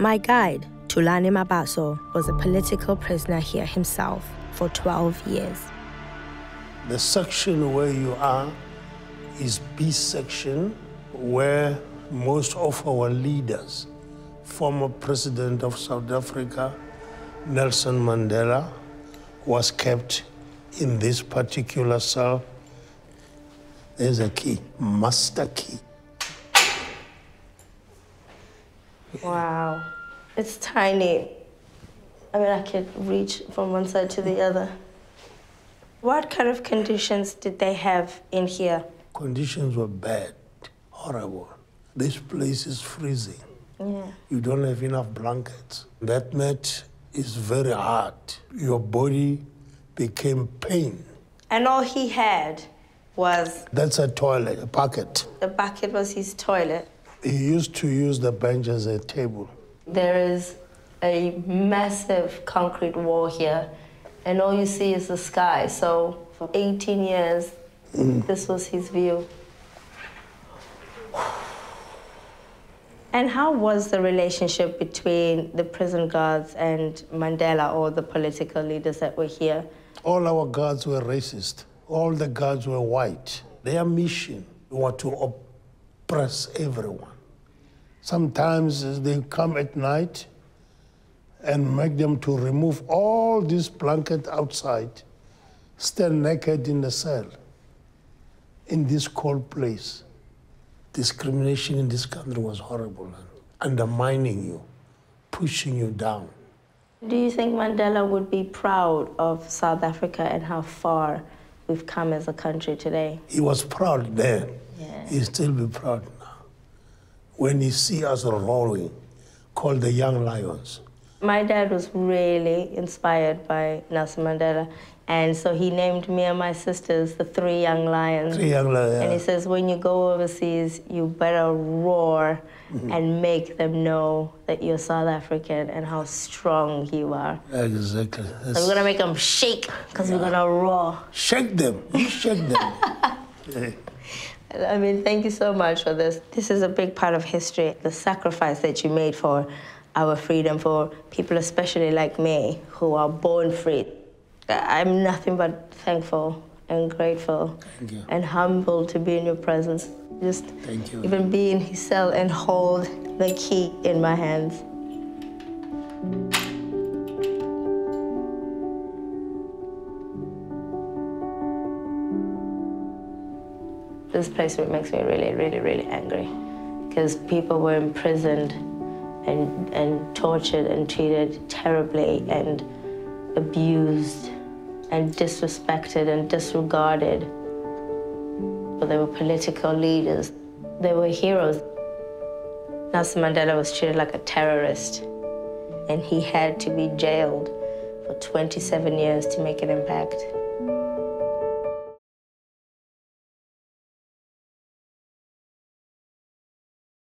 My guide, Thulani Mabaso, was a political prisoner here himself for 12 years. The section where you are is B section, where most of our leaders, former President of South Africa, Nelson Mandela, was kept in this particular cell. There's a key, master key. Wow. It's tiny. I mean, I could reach from one side to the other. What kind of conditions did they have in here? Conditions were bad, horrible. This place is freezing. Yeah. You don't have enough blankets. That mat is very hard. Your body became pain. And all he had was That's a toilet, a bucket. the bucket was his toilet. He used to use the bench as a table. There is a massive concrete wall here, and all you see is the sky. So for 18 years, mm. this was his view. And how was the relationship between the prison guards and Mandela or the political leaders that were here? All our guards were racist. All the guards were white. Their mission was to oppress everyone. Sometimes they come at night and make them to remove all this blanket outside, stand naked in the cell, in this cold place. Discrimination in this country was horrible, undermining you, pushing you down. Do you think Mandela would be proud of South Africa and how far we've come as a country today? He was proud then. Yeah. He'll still be proud now. When he see us roaring, called the young lions. My dad was really inspired by Nelson Mandela, and so he named me and my sisters the Three Young Lions. Three young lions. And he says, when you go overseas, you better roar mm-hmm. and make them know that you're South African and how strong you are. Exactly. So we're gonna make them shake because we're gonna roar. Shake them. You shake them. Yeah. I mean, thank you so much for this. This is a big part of history, the sacrifice that you made for our freedom, for people especially like me who are born free. I'm nothing but thankful and grateful and humbled to be in your presence. Just Thank you. even be in his cell and hold the key in my hands. This place makes me really, really, really angry because people were imprisoned and, and tortured and treated terribly and abused and disrespected and disregarded. But they were political leaders. They were heroes. Nelson Mandela was treated like a terrorist, and he had to be jailed for 27 years to make an impact.